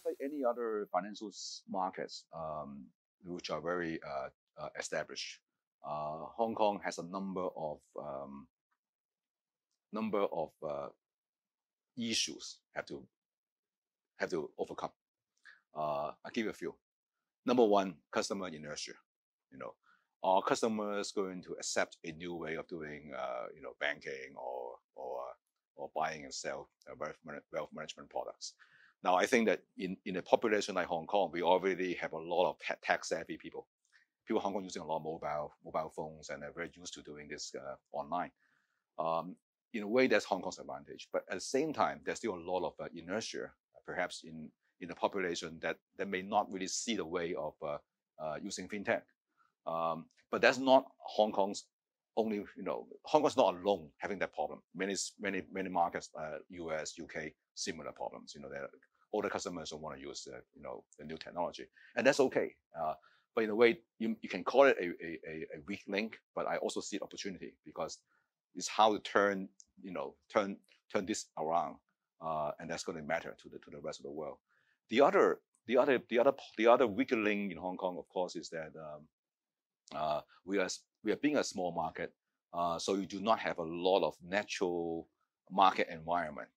just like any other financial markets, um, which are very uh, uh, established, uh, Hong Kong has a number of um, number of uh, issues have to have to overcome. Uh, I'll give you a few. Number one, customer inertia. You know, are customers going to accept a new way of doing, uh, you know, banking or or or buying and sell wealth management products? Now, I think that in, in a population like Hong Kong, we already have a lot of tech savvy people. People in Hong Kong using a lot of mobile mobile phones and they're very used to doing this uh, online. Um, in a way, that's Hong Kong's advantage. But at the same time, there's still a lot of uh, inertia, perhaps in in the population that that may not really see the way of uh, uh, using fintech. Um, but that's not Hong Kong's only. You know, Hong Kong's not alone having that problem. Many many many markets, U.S., uh, UK, similar problems. You know, all the customers don't want to use the you know the new technology, and that's okay. Uh, but in a way, you, you can call it a, a, a weak link, but I also see opportunity because it's how to turn you know turn turn this around, uh, and that's going to matter to the to the rest of the world. The other the other the other the other weak link in Hong Kong, of course, is that um, uh, we are we are being a small market, uh, so you do not have a lot of natural market environment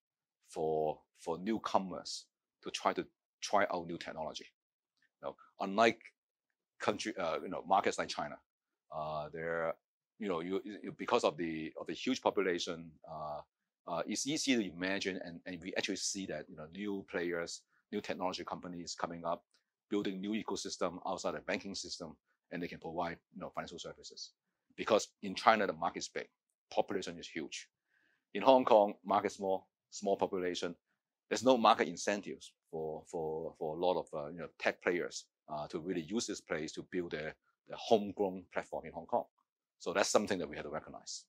for for newcomers to try to try out new technology. You know, unlike country, uh, you know, markets like China, uh, there, you know, you, you, because of the of the huge population, uh, uh, it's easy to imagine, and, and we actually see that you know new players, new technology companies coming up, building new ecosystem outside the banking system, and they can provide you know financial services. Because in China, the market big, population is huge. In Hong Kong, market small, small population, there's no market incentives for for for a lot of uh, you know tech players uh, to really use this place to build their, their homegrown platform in Hong Kong. So that's something that we have to recognize.